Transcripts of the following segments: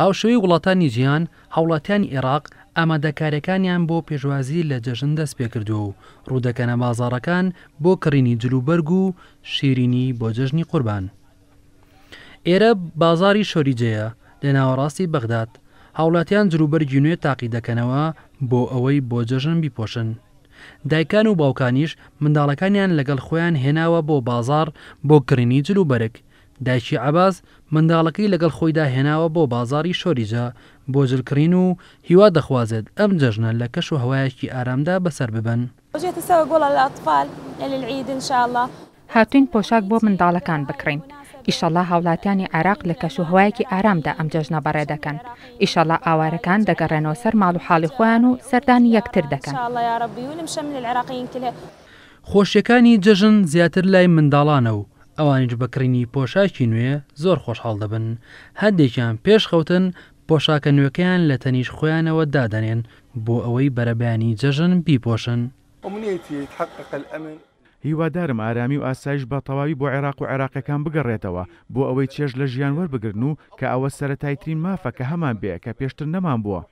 هاوشێوەی وڵاتانی جیهان، هاوڵاتیانی ئێراق ئامادەکارییەکانیان بۆ پێشوازی لە جەژن دەستپێکردووە و روودەکەنە بازاڕەکان بۆ کڕینی جلوبەرگ و شیرینی بۆ جەژنی قوربان. ئێرە بازاڕی شۆریجەیە لە ناوەڕاستی بەغداد، هاوڵاتیان جلوبەرگی نوێ تاقیدەکەنەوە بۆ ئەوەی بۆ جەژن بیپۆشن. دایکان و باوکانیش منداڵەکانیان لەگەڵ خۆیان هێناوە بۆ بازاڕ بۆ کڕینی جل و بەرگ، دایکی عەباس منداڵەکەی لەگەڵ خۆیدا هێناوە بۆ بازاڕی شۆریجە بۆ جل کڕین و هیوا دەخوازێت ئەم جەژنە لە کەش و هەوایەکی ئارامدا بەسەر ببەن. هاتوین پۆشاک بۆ منداڵەکان بکڕین ئیشەڵا هاوڵاتیانی عێراق لە کەش و هەوایەکی ئارامدا ئەم جەژنە بەڕێ دەکەن ئیشەڵا ئاوارەکان دەگەڕێنەوە سەر ماڵ و حاڵی خۆیان و سەردانی یەکتر دەکەن. خۆشیەکانی جەژن زیاتر لای منداڵانە و ئەوانیش بە کڕینی پۆشاکی نوێ زۆر خۆشحاڵ دەبن هەندێکیان پێش خەوتن پۆشاکە نوێکەیان لە تەنیشت خۆیانەوە دادەنێن بۆ ئەوەی بەرەبەیانی جەژن بیپۆشن. هیوادارم ئارامی و ئاسایش بە تەواوی بۆ عێراق و عێراقیەکان بگەڕێتەوە بۆ ئەوەی چێژ لە ژیان وەربگرن و کە ئەوە سەرەتایترین مافە کە هەمان بێ کە پێشتر نەمانبووە.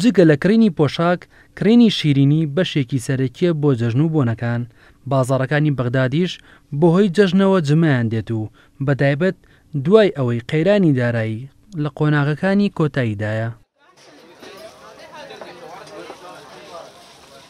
جگە لە کڕینی پۆشاک، کڕینی شیرینی بەشێکی سەرەکیە بۆ جەژن و بۆنەکان، بازاڕەکانی بەغدادیش بەهۆی جەژنەوە جمەیان دێت و بەتایبەت دوای ئەوەی قەیرانی دارایی لە قۆناغەکانی کۆتاییدایە.